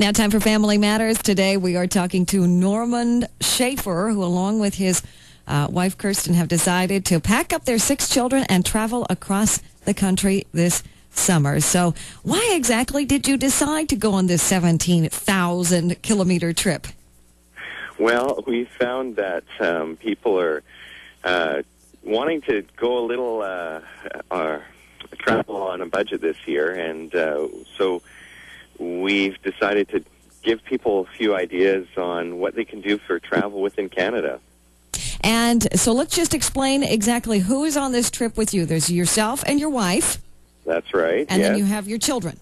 Now, time for Family Matters. Today, we are talking to Normand Schafer, who, along with his uh, wife Kirsten, have decided to pack up their six children and travel across the country this summer. So, why exactly did you decide to go on this 17,000 kilometer trip? Well, we found that um, people are uh, wanting to go a little uh, uh, travel on a budget this year, and uh, so we've decided to give people a few ideas on what they can do for travel within Canada. And so let's just explain exactly who is on this trip with you. There's yourself and your wife. That's right. And yes. then you have your children.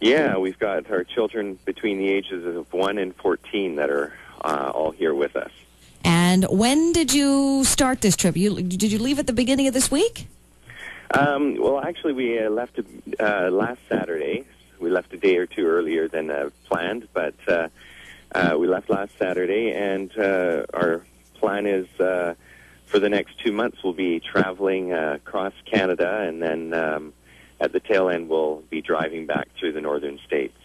Yeah, we've got our children between the ages of 1 and 14 that are uh, all here with us. And when did you start this trip? You, did you leave at the beginning of this week? Um, well, actually, we uh, left uh, last Saturday, we left a day or two earlier than uh, planned, but uh, uh, we left last Saturday, and uh, our plan is uh, for the next two months we'll be traveling uh, across Canada, and then um, at the tail end we'll be driving back through the northern states.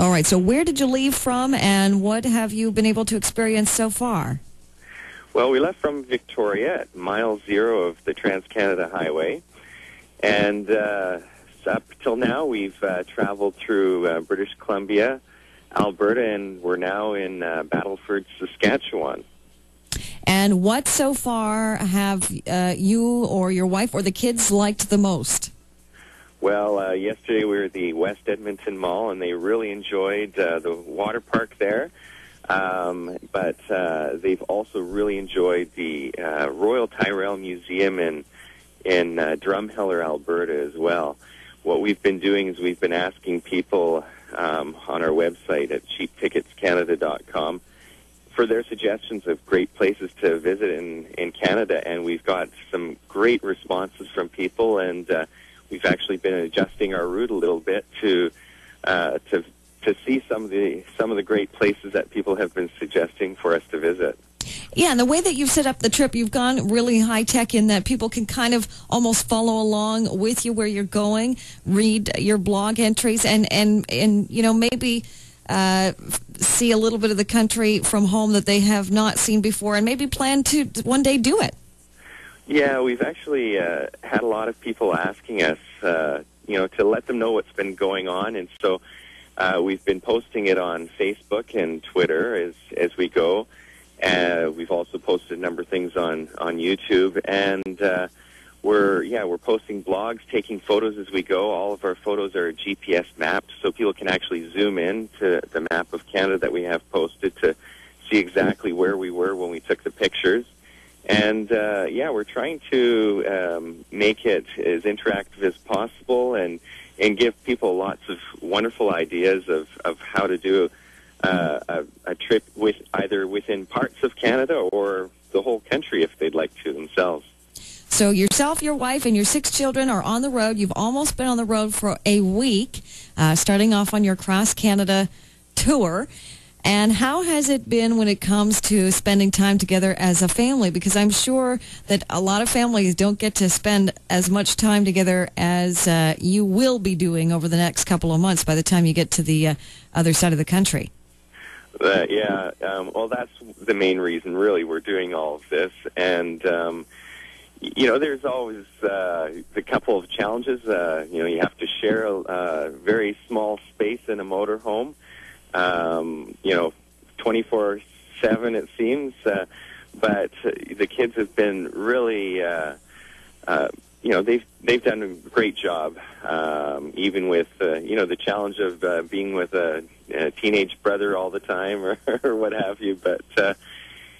All right. So where did you leave from, and what have you been able to experience so far? Well, we left from Victoria at mile zero of the Trans Canada Highway, and uh, up till now, we've uh, traveled through uh, British Columbia, Alberta, and we're now in uh, Battleford, Saskatchewan. And what so far have uh, you or your wife or the kids liked the most? Well, uh, yesterday we were at the West Edmonton Mall, and they really enjoyed uh, the water park there. Um, but they've also really enjoyed the Royal Tyrrell Museum in in uh, Drumheller, Alberta, as well what we've been doing is we've been asking people um, on our website at cheapticketscanada.com for their suggestions of great places to visit in, in Canada, and we've got some great responses from people, and uh, we've actually been adjusting our route a little bit to uh, to to see some of the some of the great places that people have been suggesting for us to visit. Yeah, and the way that you've set up the trip, you've gone really high tech in that people can kind of almost follow along with you where you're going, read your blog entries, and and and you know maybe. Uh, see a little bit of the country from home that they have not seen before, and maybe plan to one day do it. Yeah, we've actually uh, had a lot of people asking us, uh, you know, to let them know what's been going on, and so uh, we've been posting it on Facebook and Twitter as as we go. Uh, we've also posted a number of things on on YouTube, and uh, we're yeah we're posting blogs, taking photos as we go. All of our photos are GPS mapped, so people can actually zoom in to the map of Canada that we have posted to see exactly where we were when we took the pictures. And uh, yeah, we're trying to um, make it as interactive as possible and and give people lots of wonderful ideas of, of how to do uh, a, trip with either within parts of Canada or the whole country if they'd like to themselves. So yourself, your wife, and your six children are on the road. You've almost been on the road for a week, uh, starting off on your cross Canada tour. And how has it been when it comes to spending time together as a family? Because I'm sure that a lot of families don't get to spend as much time together as uh, you will be doing over the next couple of months by the time you get to the uh, other side of the country. Uh, yeah, um, well, that's the main reason, really, we're doing all of this. And, um, you know, there's always uh, a couple of challenges. Uh, you know, you have to share a, a very small space in a motorhome, um, you know, 24 7, it seems. Uh, but the kids have been really. Uh, uh, you know they've they've done a great job, um, even with uh, you know the challenge of uh, being with a, a teenage brother all the time or, or what have you. But uh,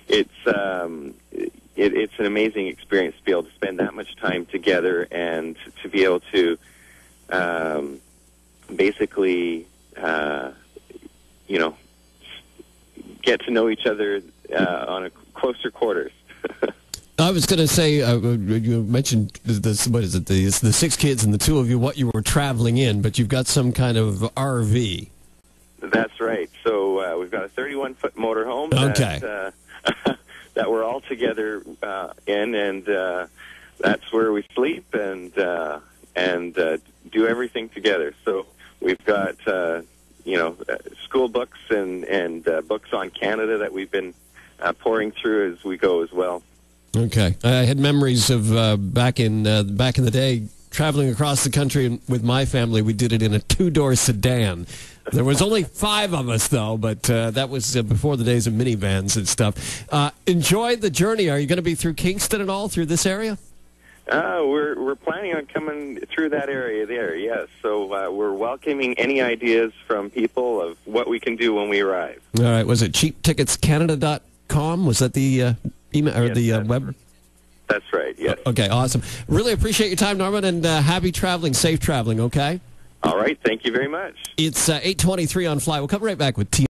it's um, it, it's an amazing experience to be able to spend that much time together and to be able to um, basically uh, you know get to know each other uh, on a closer quarters. I was going to say, uh, you mentioned this, what is it, the, the six kids and the two of you, what you were traveling in, but you've got some kind of RV. That's right. So uh, we've got a 31 foot motorhome okay. that, uh, that we're all together uh, in, and uh, that's where we sleep and uh, and uh, do everything together. So we've got uh, you know, uh, school books and and uh, books on Canada that we've been uh, pouring through as we go as well. Okay, I had memories of uh, back in uh, back in the day traveling across the country with my family. We did it in a two door sedan. There was only five of us though, but uh, that was uh, before the days of minivans and stuff. Uh, enjoy the journey. Are you going to be through Kingston at all through this area? Uh, we're we're planning on coming through that area there. Yes, so uh, we're welcoming any ideas from people of what we can do when we arrive. All right. Was it cheapticketscanada.com? Was that the uh, email or Yes, the uh, web? That's right. Yes. Okay, awesome. Really appreciate your time, Normand, and uh, happy traveling, safe traveling. Okay. All right. Thank you very much. It's uh, 823 on Fly. We'll come right back with T.